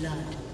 Blood.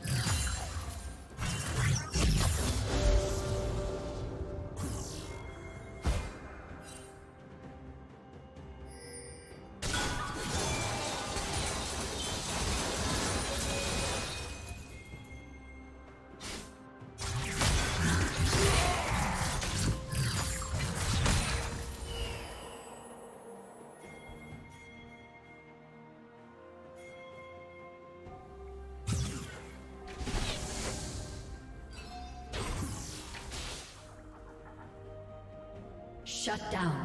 Shut down.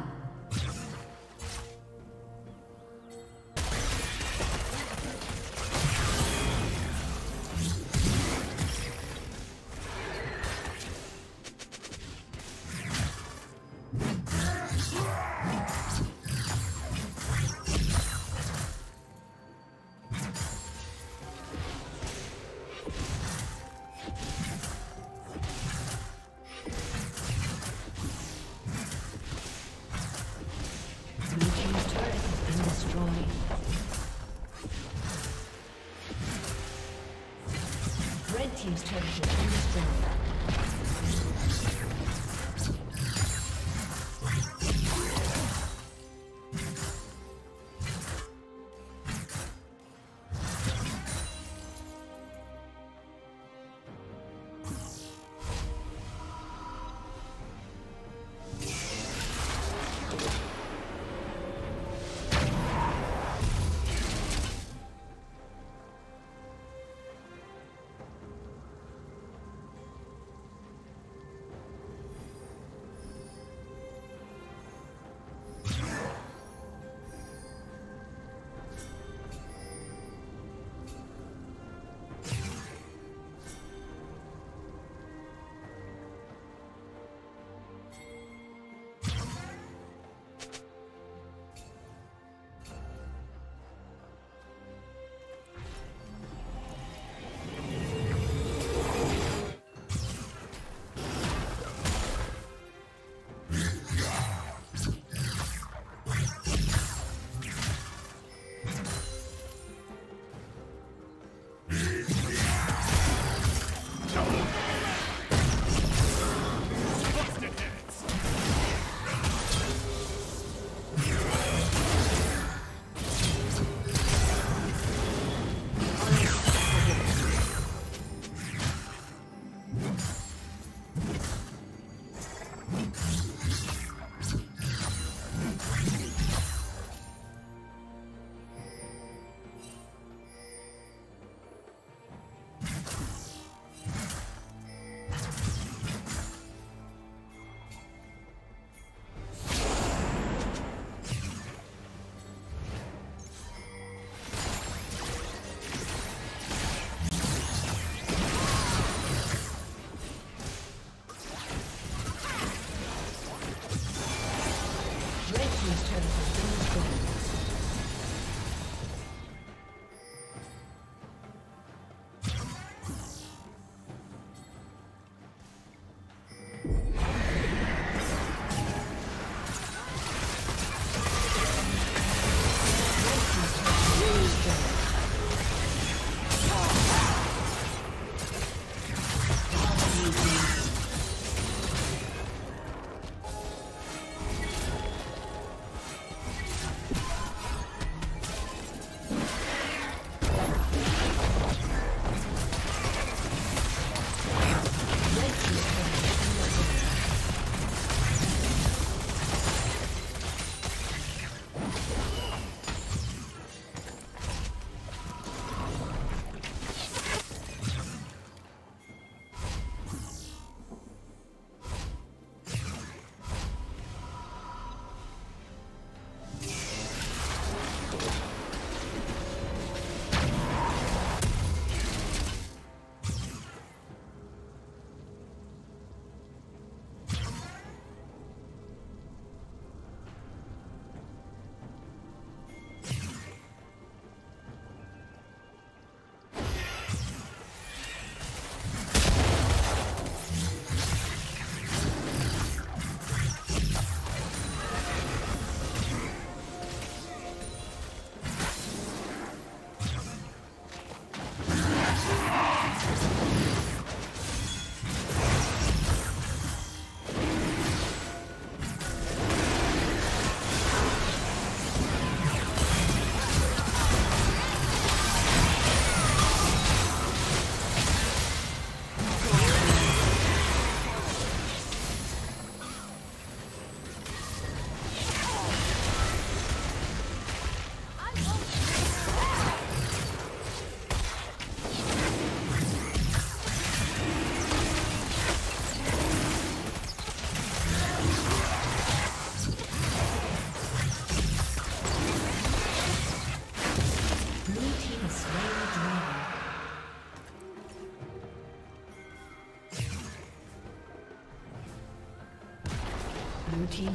destroyed.